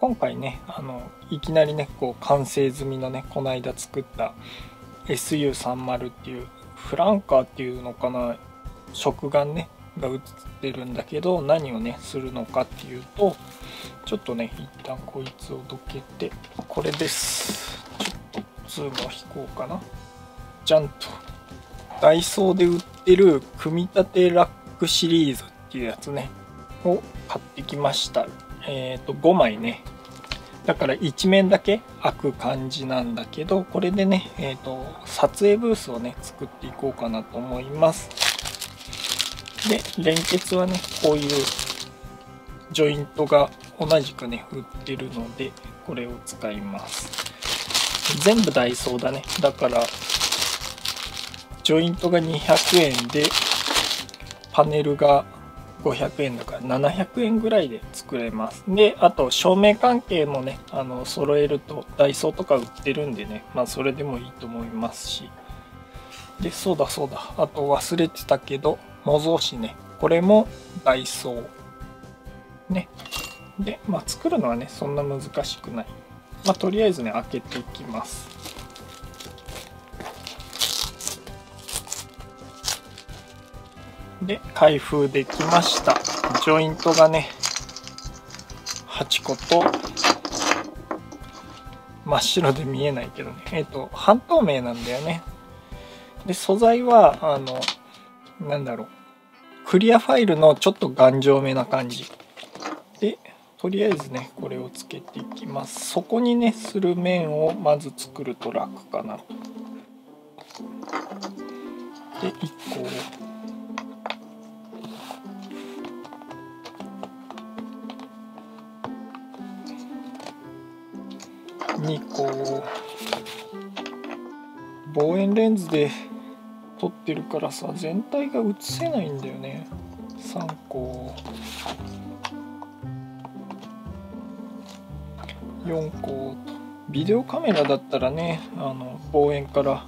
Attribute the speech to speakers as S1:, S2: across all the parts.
S1: 今回ねあのいきなりねこう完成済みのねこの間作った SU30 っていうフランカーっていうのかな食玩ねが映ってるんだけど何をねするのかっていうとちょっとね一旦こいつをどけてこれです。ちょっとズームを引こうかな。じゃんとダイソーで売ってる組み立てラックシリーズっていうやつねを買ってきました。え、ー、と5枚ね。だから1面だけ開く感じなんだけどこれでね、えーと、撮影ブースをね作っていこうかなと思います。で連結はねこういうジョイントが同じくね売ってるのでこれを使います。全部ダイソーだね。だからジョイントが200円でパネルが500円だから700円ぐらいで作れます。で、あと照明関係もね、あの、揃えるとダイソーとか売ってるんでね、まあそれでもいいと思いますし。で、そうだそうだ。あと忘れてたけど、模造紙ね。これもダイソー。ね。で、まあ作るのはね、そんな難しくない。まあとりあえずね、開けていきます。で開封できました。ジョイントがね8個と真っ白で見えないけどね。えっ、ー、と半透明なんだよね。で素材はあのなんだろう。クリアファイルのちょっと頑丈めな感じ。でとりあえずねこれをつけていきます。そこにねする面をまず作ると楽かな。とで1個をにこう望遠レンズで撮ってるからさ全体が映せないんだよね。3個。4個。ビデオカメラだったらねあの望遠から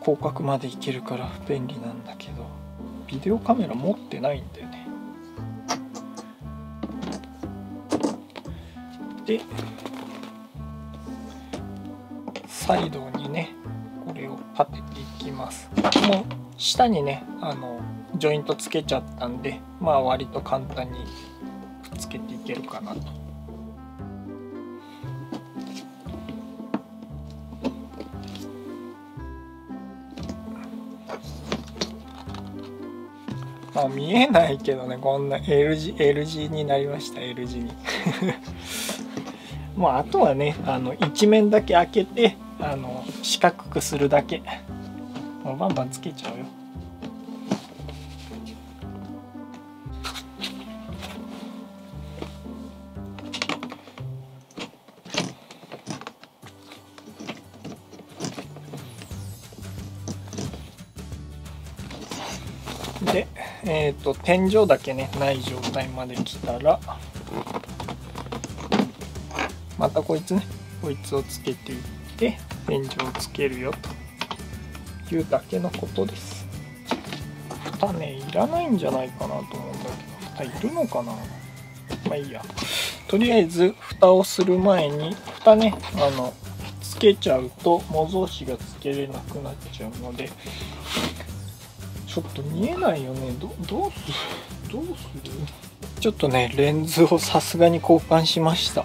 S1: 広角までいけるから便利なんだけどビデオカメラ持ってないんだよね。でサイドにねこれを立てていきます。もう下にねあのジョイントつけちゃったんでまあ割と簡単にくっつけていけるかなと。まあ見えないけどねこんな L 字 L 字になりました L 字に。もうあとはねあの一面だけ開けてあの四角くするだけ。もうバンバンつけちゃうよ。で、えっ、ー、と天井だけねない状態まで来たらまたこいつねこいつをつけていって天井をつけるよ。というだけのことです。蓋ねいらないんじゃないかなと思うんだけど。蓋いるのかな。まあいいや。とりあえず蓋をする前に蓋ねあのつけちゃうと模造紙がつけれなくなっちゃうのでちょっと見えないよね。どどうする？どうする？ちょっとねレンズをさすがに交換しました。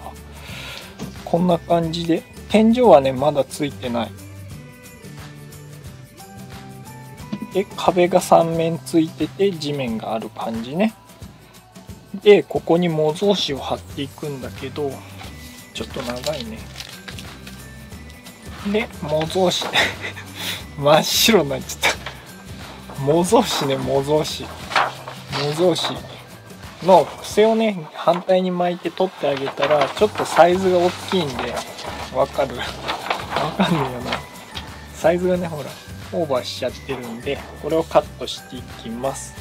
S1: こんな感じで。天井はねまだついてない。で壁が3面ついてて地面がある感じね。でここに模造紙を貼っていくんだけどちょっと長いね。で模造紙 真っ白になっちゃった。模造紙ね模造紙。模造紙の癖をね反対に巻いて取ってあげたらちょっとサイズが大きいんでわかる。わかんねえよな。サイズがねほらオーバーしちゃってるんでこれをカットしていきます。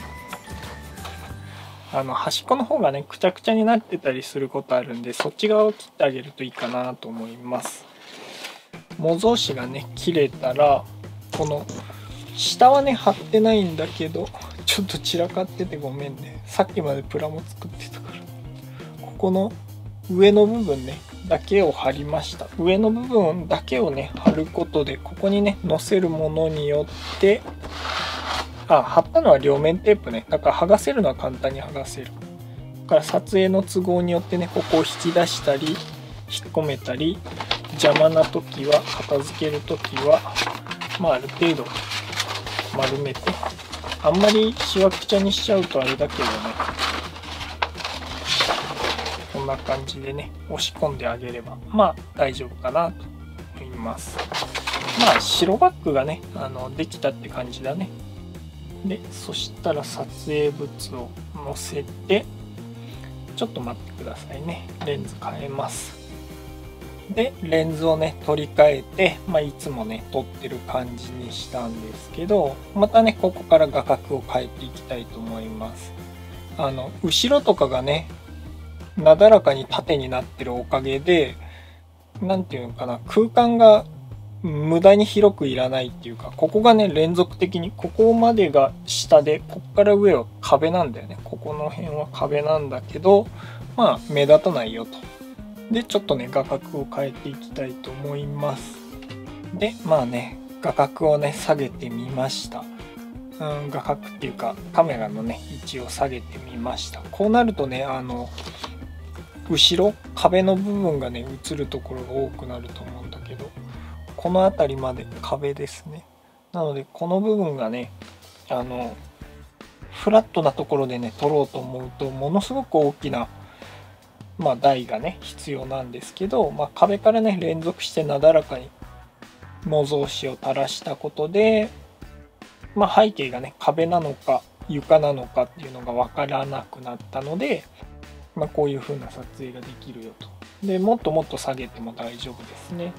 S1: あの端っこの方がねくちゃくちゃになってたりすることあるんでそっち側を切ってあげるといいかなと思います。模造紙がね切れたらこの下はね貼ってないんだけどちょっと散らかっててごめんね。さっきまでプラも作ってたから。ここの上の部分ねだけを貼りました。上の部分だけをね貼ることでここにね載せるものによってあ貼ったのは両面テープね。だから剥がせるのは簡単に剥がせる。だから撮影の都合によってねここを引き出したり引っ込めたり邪魔な時は片付ける時はまあある程度丸めて。あんまりしわくちゃにしちゃうとあれだけどね。んな感じでね押し込んであげればまあ大丈夫かなと思います。まあ白バッグがねあのできたって感じだね。でそしたら撮影物を載せてちょっと待ってくださいね。レンズ変えます。でレンズをね取り替えて、まあ、いつもね撮ってる感じにしたんですけどまたねここから画角を変えていきたいと思います。あの後ろとかがねなだらかに縦になってるおかげで何て言うのかな空間が無駄に広くいらないっていうかここがね連続的にここまでが下でこっから上は壁なんだよね。ここの辺は壁なんだけどまあ目立たないよと。でちょっとね画角を変えていきたいと思います。でまあね画角をね下げてみました。うん画角っていうかカメラのね位置を下げてみました。こうなるとねあの後ろ壁の部分がね映るところが多くなると思うんだけどこの辺りまで壁ですね。なのでこの部分がねあのフラットなところでね撮ろうと思うとものすごく大きなまあ、台がね必要なんですけど、まあ、壁からね連続してなだらかに模造紙を垂らしたことで、まあ、背景がね壁なのか床なのかっていうのが分からなくなったので、まあ、こういう風な撮影ができるよとでもっともっと下げても大丈夫ですね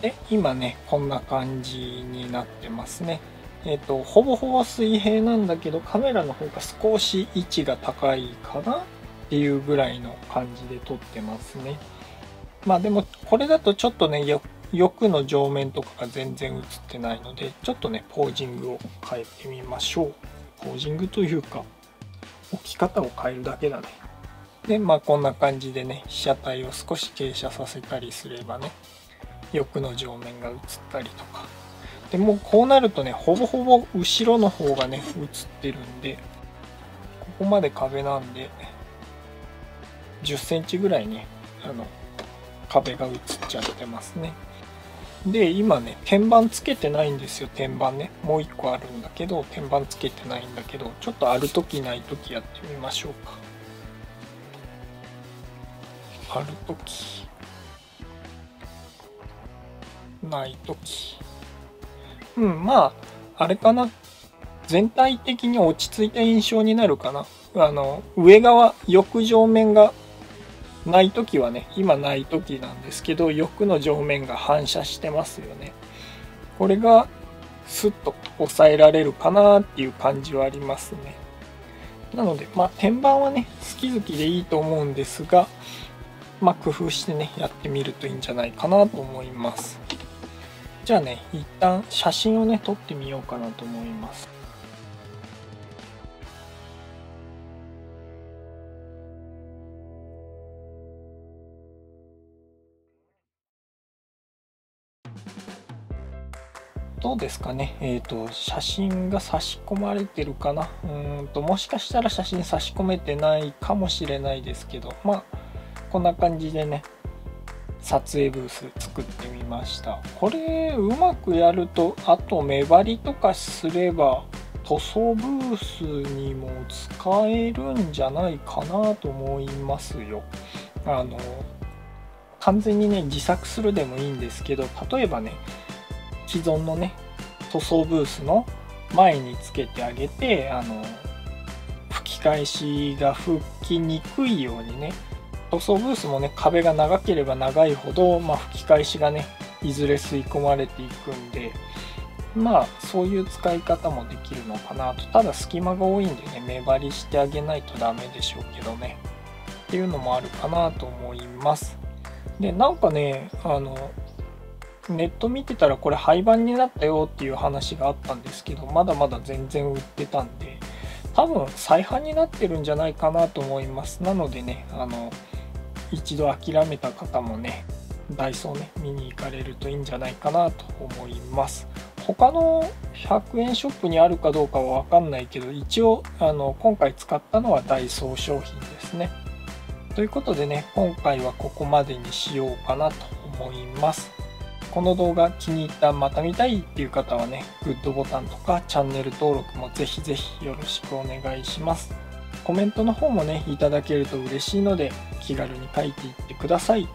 S1: で今ねこんな感じになってますねえっ、ー、とほぼほぼ水平なんだけどカメラの方が少し位置が高いかなっていうぐらいの感じで撮ってますね。まあでもこれだとちょっとね、翼の上面とかが全然映ってないので、ちょっとね、ポージングを変えてみましょう。ポージングというか、置き方を変えるだけだね。で、まあこんな感じでね、被写体を少し傾斜させたりすればね、翼の上面が映ったりとか。でもうこうなるとね、ほぼほぼ後ろの方がね、映ってるんで、ここまで壁なんで、10センチぐらいにあの壁が映っちゃってますね。で今ね天板つけてないんですよ天板ね。もう1個あるんだけど天板つけてないんだけどちょっとある時ない時やってみましょうか。ある時。ない時。うんまああれかな。全体的に落ち着いた印象になるかな。あの上側翼上面がない時はね今ない時なんですけど翼の上面が反射してますよね。これがスッと抑えられるかなっていう感じはありますね。なのでまあ天板はね好き好きでいいと思うんですがまあ工夫してねやってみるといいんじゃないかなと思います。じゃあね一旦写真をね撮ってみようかなと思います。どうですかね、えっ、ー、と、写真が差し込まれてるかな？うんと、もしかしたら写真差し込めてないかもしれないですけど、まあ、こんな感じでね、撮影ブース作ってみました。これ、うまくやると、あと目張りとかすれば、塗装ブースにも使えるんじゃないかなと思いますよ。あの、完全にね、自作するでもいいんですけど、例えばね、既存のね塗装ブースの前につけてあげてあの吹き返しが吹きにくいようにね塗装ブースもね壁が長ければ長いほど、まあ、吹き返しがねいずれ吸い込まれていくんでまあそういう使い方もできるのかなと。ただ隙間が多いんでね目張りしてあげないとダメでしょうけどね。っていうのもあるかなと思います。でなんかねあのネット見てたらこれ廃盤になったよっていう話があったんですけどまだまだ全然売ってたんで多分再販になってるんじゃないかなと思います。なのでねあの一度諦めた方もねダイソーね見に行かれるといいんじゃないかなと思います。他の100円ショップにあるかどうかは分かんないけど一応あの今回使ったのはダイソー商品ですね。ということでね今回はここまでにしようかなと思います。この動画気に入ったまた見たいっていう方はねグッドボタンとかチャンネル登録もぜひぜひよろしくお願いします。コメントの方もねいただけると嬉しいので気軽に書いていってください。